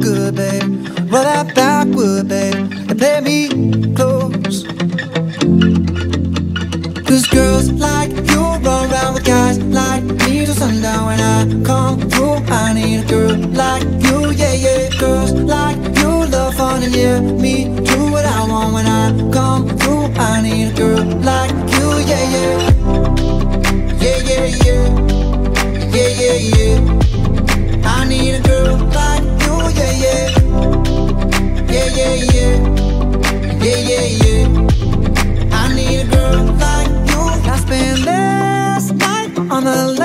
Good, babe. Roll that backward, babe, and play me close. Cause girls like you run around with guys like me till sundown When I come through, I need a girl like you, yeah, yeah Girls like you wanna